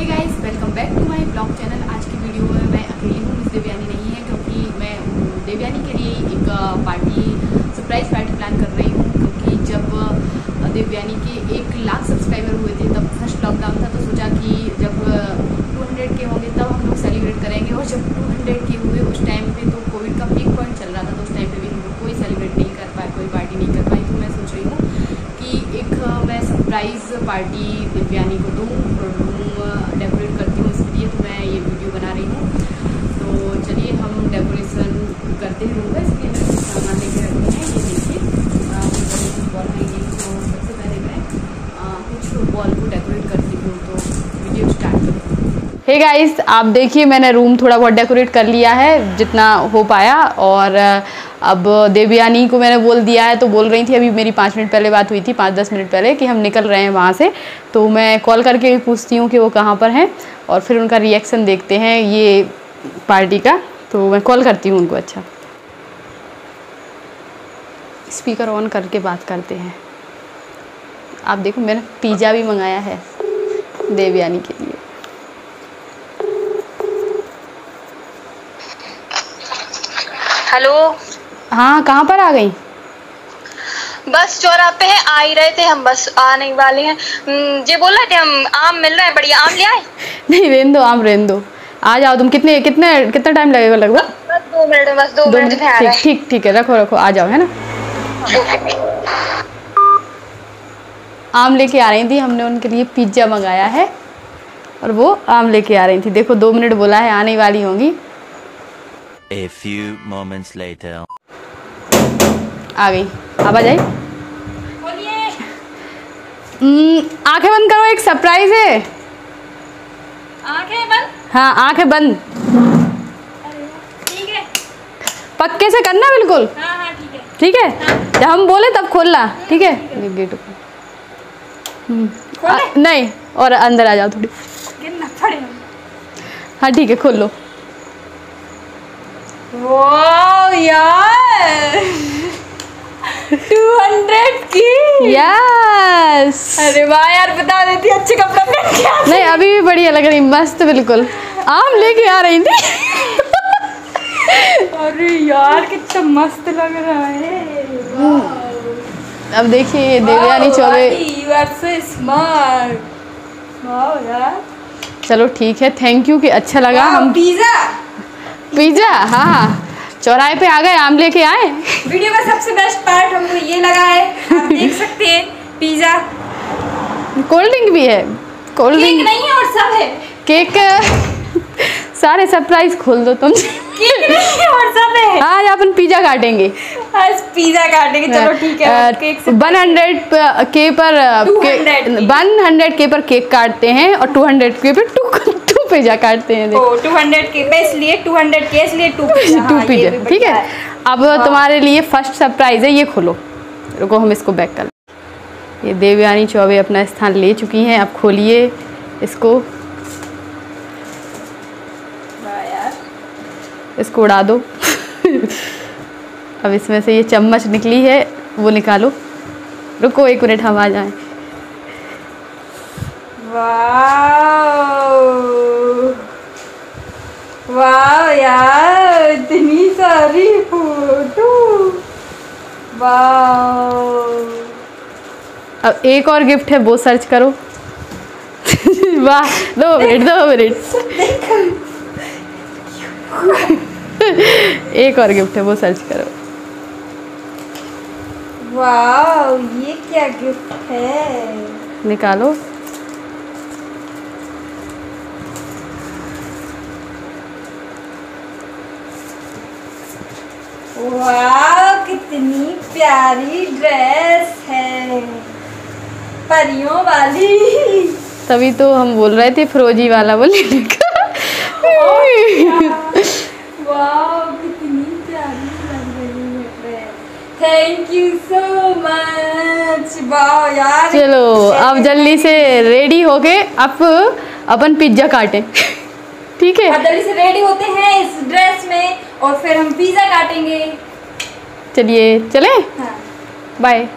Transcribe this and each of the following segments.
Hey guys welcome back to my blog channel आज की video में मैं अकेली हूँ, मिस देवयानी नहीं है, क्योंकि मैं देवयानी के लिए एक पार्टी सरप्राइज़ पार्टी प्लान कर रही हूँ, क्योंकि जब देवयानी के एक लाख सब्सक्राइबर हुए थे, तब फ़र्स्ट लॉकडाउन था तो सोचा कि जब टू हंड्रेड के होंगे, तब हम लोग सेलिब्रेट करेंगे। और जब टू हंड्रेड के हुए उस टाइम पर तो कोविड का पीक पॉइंट चल रहा था तो उस टाइम पर भी हम लोग कोई सेलिब्रेट नहीं कर पाए, कोई पार्टी नहीं कर पाई तो मैं सोच रही हूँ कि एक मैं सरप्राइज़ पार्टी दिव्यानी को दूँ रूम डेकोरेट करती हूँ इसके लिए तो मैं ये वीडियो बना रही हूँ तो चलिए हम डेकोरेशन करते हैं रूम का इसलिए मैं कुछ सामान लेके रखते हैं ये देखिए बॉल हैंगिंग तो सबसे पहले मैं आ, कुछ बॉल को डेकोरेट करती हूँ तो वीडियो स्टार्ट करती हूँ हे गाइस आप देखिए, मैंने रूम थोड़ा बहुत डेकोरेट कर लिया है, जितना हो पाया। और अब देवयानी को मैंने बोल दिया है तो बोल रही थी, अभी मेरी पाँच मिनट पहले बात हुई थी, पाँच दस मिनट पहले, कि हम निकल रहे हैं वहाँ से। तो मैं कॉल करके पूछती हूँ कि वो कहाँ पर हैं, और फिर उनका रिएक्शन देखते हैं ये पार्टी का। तो मैं कॉल करती हूँ उनको अच्छा। स्पीकर ऑन करके बात करते हैं। आप देखो, मैंने पिज़्ज़ा भी मंगाया है, देवयानी के लिए। हेलो? हाँ कहाँ पर आ गई? बस चौराहे पे है आ ही रहे थे हम बस आने वाले हैं। हम्म, ये बोल रहे थे हम आम मिल रहा है बढ़िया आम ले आए? नहीं रहने दो आम रहने दो आ जाओ तुम कितने कितने कितना टाइम लगेगा लगभग? बस दो मिनट बस दो, दो मिनट में ठीक ठीक ठीक है रखो रखो आ जाओ है ना? आम लेके आ रही थी हमने उनके लिए पिज़्ज़ा मंगाया है और वो आम लेके आ रही थी। देखो दो मिनट बोला है आने वाली होंगी। A few moments later. आ गई अब आ जाए आँखें बंद करो एक सरप्राइज़ है। आँखें बंद? हाँ आँखें बंद। ठीक है। पक्के से करना बिल्कुल? हाँ हाँ ठीक है। ठीक है? जब हम बोले तब खोलना ठीक है? गेट हम्म, नहीं और अंदर आ जाओ थोड़ी। हाँ ठीक है खोल लो। वाह यार टू हंड्रेड की. यस अरे वाह यार बता देती अच्छे कपड़े पहन के नहीं अभी भी बढ़िया लग रही मस्त बिल्कुल। आम लेके आ रही थी। अरे यार कितना मस्त लग रहा है। अब देखिए Devyani Choubey you are so smart चलो ठीक है थैंक यू कि अच्छा लगा हम पिज्जा पिज्जा? हाँ। चौराहे पे आ गए आम लेके आए? वीडियो का सबसे बेस्ट पार्ट हमको ये लगा है आप देख सकते हैं पिज्जा। कोल्ड ड्रिंक भी है। कोल्ड ड्रिंक नहीं है और सब है। केक सारे सरप्राइज़ खोल दो तुम। केक नहीं है और सब है। आज अपन पिज्जा काटेंगे। आज पिज्जा काटेंगे। चलो ठीक है वन हंड्रेड के पर वन हंड्रेड के। पर केक काटते हैं और टू हंड्रेड के पर टू पिज्जा काटते हैं देखो। ओ 200 के पे इसलिए 200 के इसलिए टू पिज्जा टू हाँ, पिज्जा ठीक है? अब तुम्हारे लिए फ़र्स्ट सरप्राइज़ है ये खोलो। रुको हम इसको बैक कर ये देवयानी चौबे अपना स्थान ले चुकी हैं अब खोलिए इसको। इसको उड़ा दो। अब इसमें से ये चम्मच निकली है वो निकालो। रुको एक मिनट हम आ जाएँ। वाह वाह यार इतनी सारी फ़ोटो। वाह। अब एक और गिफ्ट है वो सर्च करो। वाह दो मिनट दो मिनट। एक और गिफ्ट है वो सर्च करो। वाह ये क्या गिफ्ट है? निकालो। वाह कितनी प्यारी ड्रेस है। परियों वाली। तभी तो हम बोल रहे थे फ्रोजी वाला वो लेने का कितनी प्यारी लग रही है थैंक यू सो मच वाह यार। चलो अब जल्दी से रेडी होके अब अपन पिज्जा काटें। ठीक है? जल्दी से रेडी होते हैं इस ड्रेस में। और फिर हम पिज्जा काटेंगे। चलिए चले? हाँ। बाय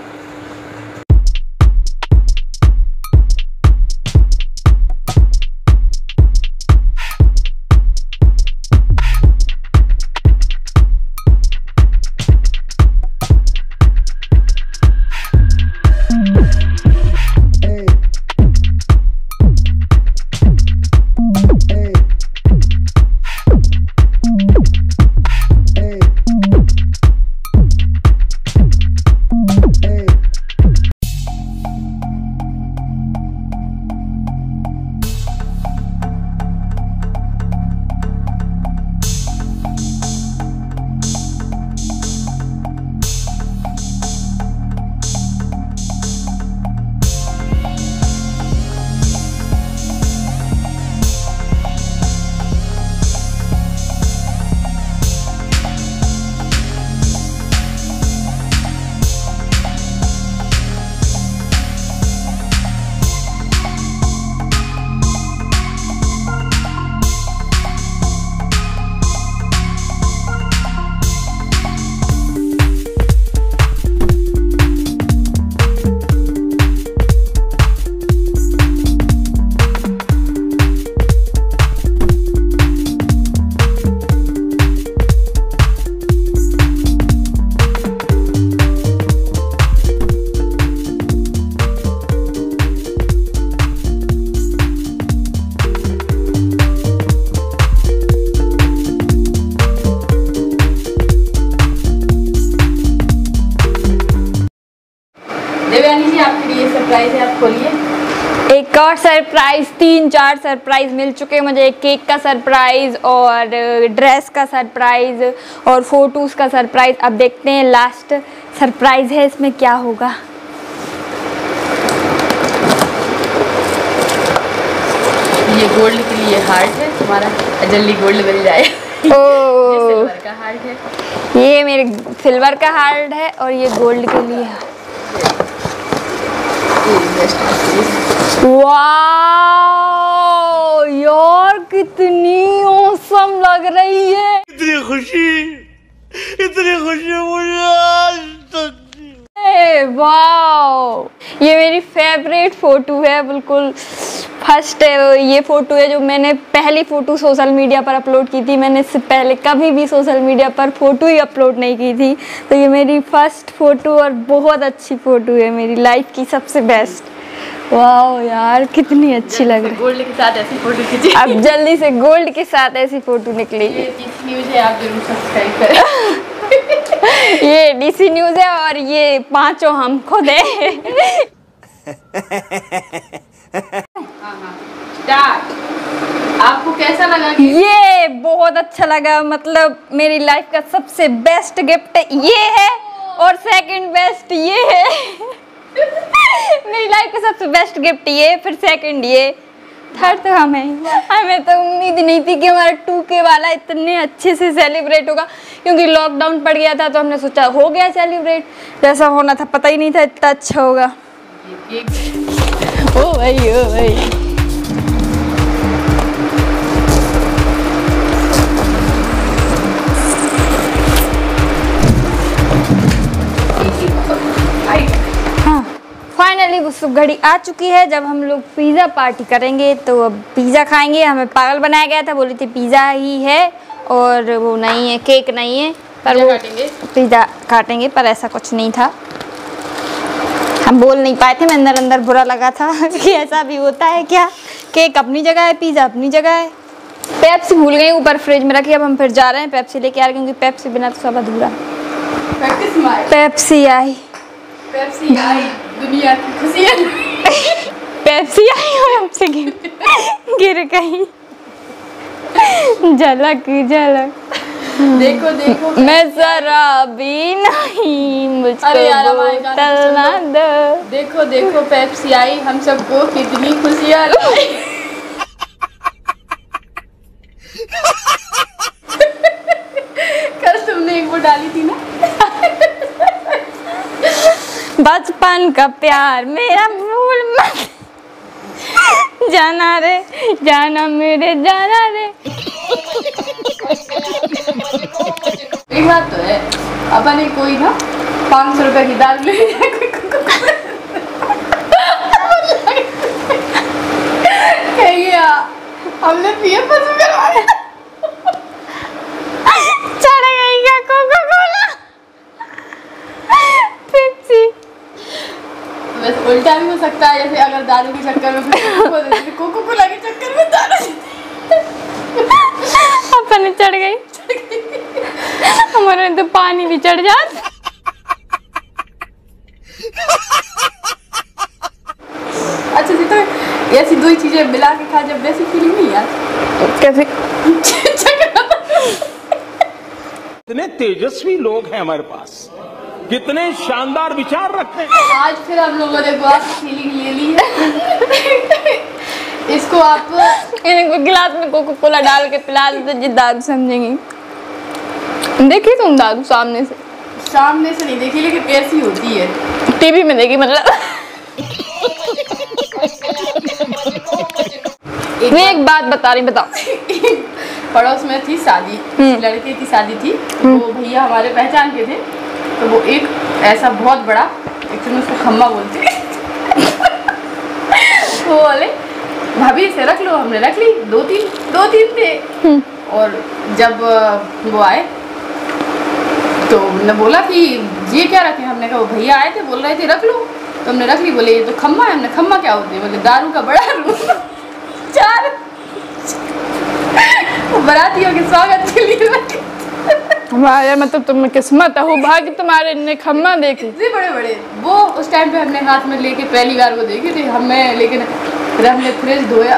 तीन चार सरप्राइज़ मिल चुके हैं। मुझे केक का सरप्राइज़ और ड्रेस का सरप्राइज़ और फ़ोटोज़ का सरप्राइज़ अब देखते हैं लास्ट सरप्राइज़ है इसमें क्या होगा। ये गोल्ड के लिए हार्ट है तुम्हारा जल्दी गोल्ड मिल जाए। ओ। सिल्वर का हार्ट है। ये मेरे सिल्वर का हार्ट है और ये गोल्ड के लिए। वाओ यार कितनी औसम लग रही है। इतनी खुशी इतनी खुशी मुझे आज तक वाओ। ये मेरी फेवरेट फ़ोटो है बिल्कुल। फ़र्स्ट ये फ़ोटो है जो मैंने पहली फ़ोटो सोशल मीडिया पर अपलोड की थी। मैंने इससे पहले कभी भी सोशल मीडिया पर फ़ोटो ही अपलोड नहीं की थी। तो ये मेरी फ़र्स्ट फ़ोटो और बहुत अच्छी फ़ोटो है मेरी लाइफ की सबसे बेस्ट वाओ यार कितनी अच्छी लग रही। गोल्ड के साथ ऐसी फ़ोटो खींची अब जल्दी से गोल्ड के साथ ऐसी फ़ोटो निकलेगी ये तीसरी न्यूज़ है आप ज़रूर सब्सक्राइब करें। ये डीसी न्यूज़ है और ये पाँचों हम खुद है। हाँ हाँ। आपको कैसा लगा कि ये बहुत अच्छा लगा मतलब मेरी लाइफ का सबसे बेस्ट गिफ्ट ये है और सेकंड बेस्ट ये है। मेरी लाइफ का सबसे बेस्ट गिफ्ट ये, फिर सेकंड ये। थर्ड तो हमें। हमें तो उम्मीद नहीं थी कि हमारा टू के वाला इतने अच्छे से सेलिब्रेट होगा। क्योंकि लॉकडाउन पड़ गया था तो हमने सोचा हो गया सेलिब्रेट जैसा होना था, पता ही नहीं था इतना अच्छा होगा। ओ भाई ओ भाई। फाइनली वो सब घड़ी आ चुकी है। जब हम लोग पिज़्ज़ा पार्टी करेंगे तो अब पिज़्ज़ा खाएँगे। हमें पागल बनाया गया था बोली थी पिज़्ज़ा ही है और वो नहीं है केक नहीं है। पर वो काटेंगे? पिज़्ज़ा काटेंगे पर ऐसा कुछ नहीं था। हम बोल नहीं पाए थे मैं अंदर अंदर बुरा लगा था कि ऐसा भी होता है क्या? केक अपनी जगह है पिज़्ज़ा अपनी जगह है। पेप्सी भूल गई ऊपर फ्रिज में रखी अब हम फिर जा रहे हैं पेप्सी लेके आ रहे क्योंकि पेप्सी बिना तो सब अधूरा। पेप्सी आई। पेप्सी आई। दुनिया की खुशी पेप्सी आई और हमसे गिर गिर गई। झलक झलक। देखो देखो। मैं जरा भी नहीं मुझको अरे यार, बोतल ना दो। देखो देखो पेप्सी आई। हम सबको कितनी खुशियाँ लाई कल तुमने एक वो डाली थी ना बचपन का प्यार मेरा भूल मत। जाना रे, जाना मेरे, जाना रे। एक बात तो है, अपन ने कोई ना पाँच सौ रुपए की दाल ले हमने पिए पसंद करवाए चढ़ गई क्या कोका कोला पेप्सी वैसे उल्टा भी हो सकता है जैसे अगर दारू के चक्कर में कोको कोला के चक्कर में दारू अपन चढ़ गई। हमारे तो पानी भी चढ़ जात अच्छा जी तो ऐसी दो ही चीज़ें मिला के खा जब वैसी फीलिंग नहीं यार। कैसे? कितने तेजस्वी लोग हैं हमारे पास। कितने शानदार विचार रखते हैं। आज फिर हम लोगों ने बहुत फीलिंग ले ली है। इसको आप इनको गिलास में कोका कोला डाल के पिला देते जी दारू समझेंगी। देखी तुम दारू सामने से। सामने से नहीं देखी लेकिन कैसी होती है। टीवी में देखी मतलब। एक मैं एक बात बता रही बताओ। पड़ोस में थी शादी हम्म। लड़के की शादी थी वो भैया हमारे पहचान के थे। तो वो एक ऐसा बहुत बड़ा एक्चुअली उसको खम्मा बोलते हैं। वो बोले भाभी इसे रख लो हमने रख ली दो तीन दो तीन थे। और जब वो आए तो हमने बोला कि ये क्या रखे हमने कहा वो भैया आए थे बोल रहे थे रख लो। तो हमने रख ली बोले ये तो खम्मा है हमने खम्मा क्या होते है? बोले दारू का बड़ा रूम। चार। बारातियों के स्वागत के लिए हमारे मतलब तुम्हें किस्मत है भाग्य तुम्हारे ने खम्मा देखी। इतने बड़े बड़े वो उस टाइम पे हमने हाथ में लेके पहली बार वो देखी थी। हमें लेकिन फिर हमने फ्रिज धोया।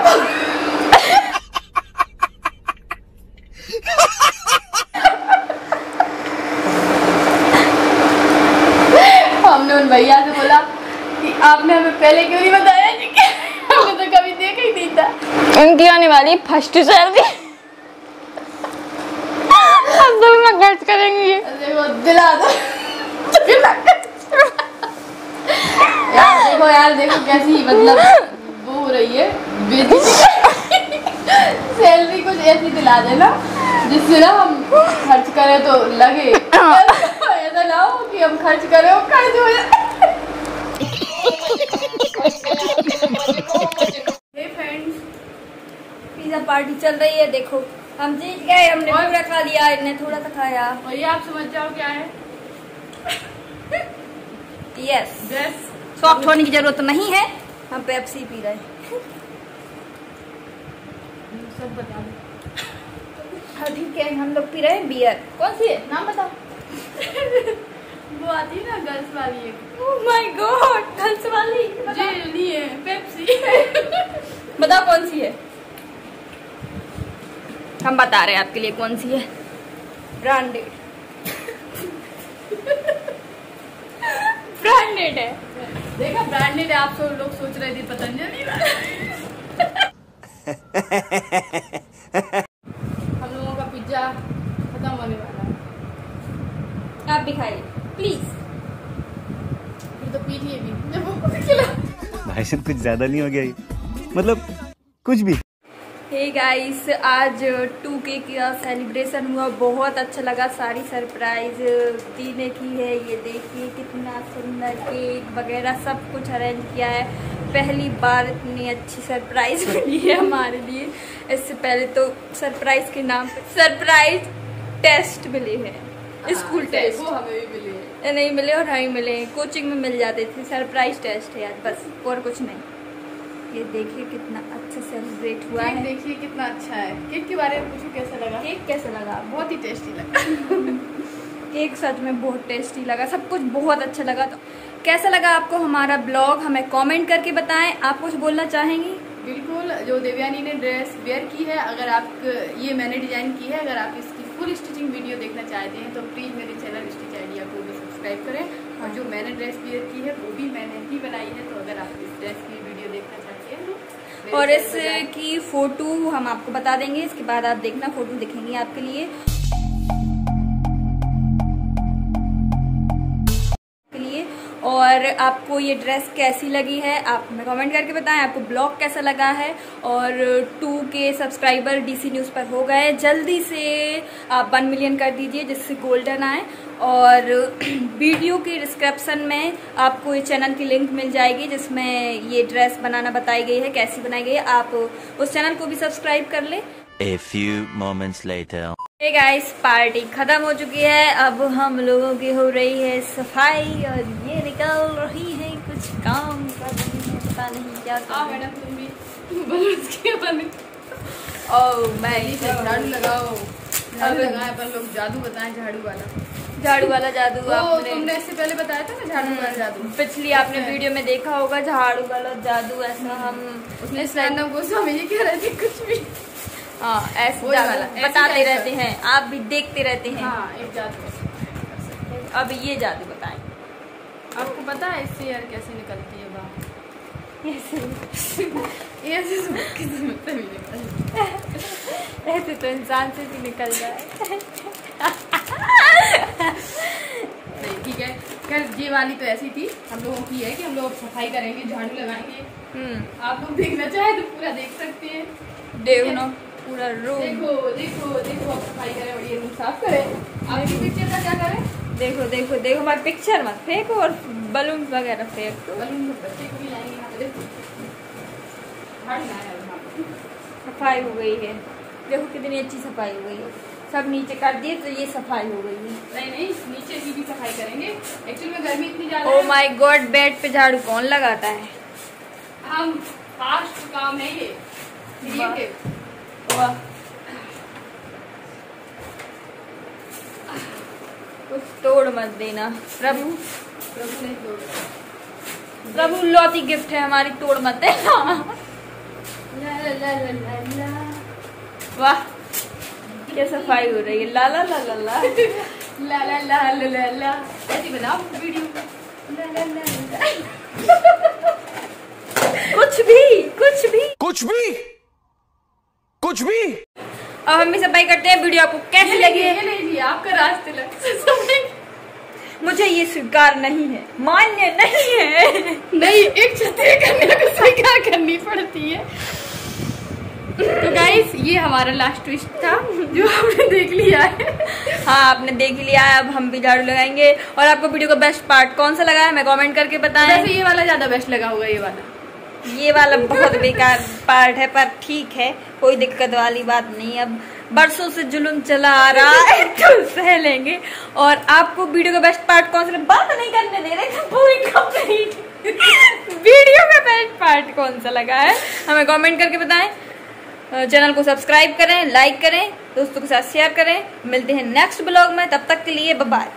हमने उन भैया से बोला कि आपने हमें पहले क्यों नहीं बताया हमने तो कभी देखा ही नहीं था। उनकी आने वाली फ़र्स्ट सैलरी हम दोनों में खर्च करेंगे देखो दिला दो। यार देखो यार देखो कैसी मतलब वो हो रही है। सैलरी कुछ ऐसी दिला देना, जिससे ना हम खर्च करें तो लगे। ऐसा ना हो कि हम खर्च करें और खर्च हो जाए। पार्टी चल रही है, देखो। हम जीत गए हमने और- पूरा खा लिया इन्हें थोड़ा सा खाया। भैया आप समझ जाओ क्या है? यस ड्रेस सॉफ्ट होने की ज़रूरत नहीं है। हम पेप्सी पी रहे हैं। सब बता हाँ ठीक है? हम लोग पी रहे हैं बियर कौन सी है? नाम बताओ। वो आती है ना गर्ल्स वाली। एक ओह माय गॉड गर्ल्स वाली जी नहीं है पेप्सी बताओ कौन सी है हम बता रहे हैं आपके लिए कौन सी है? ब्रांडेड ब्रांडेड है। देखा ब्रांडेड है आप सब लोग सोच रहे थे पतंजलि हम लोगों का पिज्जा खत्म होने वाला है। आप भी खाइए प्लीज़ फिर तो पीटिए भी। भाई कुछ ज़्यादा नहीं हो गया मतलब कुछ भी। हे गाइस आज टू के का सेलिब्रेशन हुआ। बहुत अच्छा लगा सारी सरप्राइज़ दी ने की है ये देखिए कितना सुंदर केक वगैरह सब कुछ अरेंज किया है। पहली बार इतनी अच्छी सरप्राइज़ मिली है हमारे लिए। इससे पहले तो सरप्राइज़ के नाम सरप्राइज़ टेस्ट मिले हैं। स्कूल टेस्ट वो हमें भी मिली है। नहीं मिले और हमें मिले कोचिंग में मिल जाते थे। सरप्राइज़ टेस्ट है यार बस और कुछ नहीं। ये देखिए कितना अच्छा सेलिब्रेट हुआ है। देखिए कितना अच्छा है। केक के बारे में पूछो कैसा लगा? केक कैसा लगा? बहुत ही टेस्टी लगा। केक सच में बहुत टेस्टी लगा। सब कुछ बहुत अच्छा लगा तो कैसा लगा आपको हमारा ब्लॉग? हमें कमेंट करके बताएँ। आप कुछ बोलना चाहेंगी? बिल्कुल जो देवयानी ने ड्रेस वेयर की है अगर आप ये मैंने डिज़ाइन की है अगर आप इसकी फुल स्टिचिंग वीडियो देखना चाहते हैं तो प्लीज़ मेरे चैनल स्टिच आइडिया को भी सब्सक्राइब करें। और जो मैंने ड्रेस वेयर की है वो भी मैंने ही बनाई है तो अगर आप इस ड्रेस की वीडियो देखना हैं और इसकी फ़ोटो हम आपको बता देंगे, इसके बाद आप देखना, फ़ोटो दिखेंगी आपके लिए। और आपको ये ड्रेस कैसी लगी है, आप हमें कमेंट करके बताएँ, आपको ब्लॉग कैसा लगा है, और टू के सब्सक्राइबर डीसी न्यूज़ पर हो गए, जल्दी से आप वन मिलियन कर दीजिए जिससे गोल्डन आए, और वीडियो के डिस्क्रिप्शन में आपको ये चैनल की लिंक मिल जाएगी जिसमें ये ड्रेस बनाना बताई गई है, कैसी बनाई गई है, आप उस चैनल को भी सब्सक्राइब कर लें। A few moments later. Hey guys party खत्म हो चुकी है। अब हम लोगों की हो रही है सफ़ाई और ये निकल रही है कुछ काम कर रही है पता नहीं क्या हाँ। मैडम तुम भी बने ओ मैं झाड़ू लगाओ झाड़ू लगाए अपन लोग जादू बताएँ झाड़ू वाला। झाड़ू वाला जादू वो आपने तुमने इससे पहले बताया था ना झाड़ू वाला जादू? पिछली आपने वीडियो में देखा होगा झाड़ू वाला जादू ऐसा हम उसने अप कह रहे थे कुछ भी। हाँ ऐसे वाला, बताते रहते हैं आप भी देखते रहते हैं। हाँ एक जादू। अब ये जादू बताएँ। आपको पता है इससे यार कैसे निकलती है बाहर ऐसे ऐसे। ऐसे तो इंसान से भी निकल जाए ठीक है। खैर ये वाली तो ऐसी थी। हम लोगों की है कि हम लोग सफ़ाई करेंगे झाड़ू लगाएँगे। हम्म। आप लोग देखना चाहे तो पूरा देख सकते हैं। देखो ना पूरा रूम देखो देखो देखो सफ़ाई करें और ये रूम साफ़ करें। आपकी पिक्चर का क्या करें? देखो देखो देखो हमारी पिक्चर मत फेंको और बलून वगैरह फेंक। दो बलून बच्चे को भी लाएँगे यहाँ पे देखो। झाड़ू लाया यहाँ पे। सफ़ाई हो गई है। देखो कितनी अच्छी सफ़ाई हो गई है। सब नीचे कर दिए तो ये सफ़ाई हो गई है। नहीं नहीं नीचे की भी सफ़ाई करेंगे। एक्चुअली में गर्मी इतनी ज़्यादा ओ माय गॉड बेड पे झाड़ू कौन लगाता है? हम फास्ट काम है ये। वाह कुछ तोड़ मत देना प्रभु प्रभु ने तो प्रभु लौती गिफ्ट है हमारी तोड़ मत देना ला ला ला ला ला ला वाह क्या सफ़ाई हो रही है ला ला ला ला ला ला ला ला ला ला ला ऐसी बनाओ वीडियो ला ला ला ला कुछ भी कुछ भी कुछ भी कुछ भी। अब हम भी सफ़ाई करते हैं वीडियो आपको कैसी लगी? है आपका रास्ते लग मुझे ये स्वीकार नहीं है मान्य नहीं है। नहीं एक क्षत्रिय कन्या को स्वीकार करनी पड़ती है। तो गाइस ये हमारा लास्ट ट्विस्ट था जो आपने देख लिया है। हाँ आपने देख लिया है अब हम भी झाड़ू लगाएँगे। और आपको वीडियो का बेस्ट पार्ट कौन सा लगा है मैं कमेंट करके बताएँ। वैसे ये वाला ज़्यादा बेस्ट लगा होगा ये वाला। ये वाला बहुत बेकार पार्ट है, पर ठीक है, कोई दिक्कत वाली बात नहीं। अब बरसों से जुल्म चला आ रहा है तो सह लेंगे और आपको वीडियो का बेस्ट पार्ट कौन सा? बात नहीं करने दे रहे, पूरी कंप्लीट वीडियो का बेस्ट पार्ट कौन सा लगा है? हमें कमेंट करके बताएँ। चैनल को सब्सक्राइब करें लाइक करें, दोस्तों के साथ शेयर करें। मिलते हैं नेक्स्ट ब्लॉग में, तब तक के लिए बाय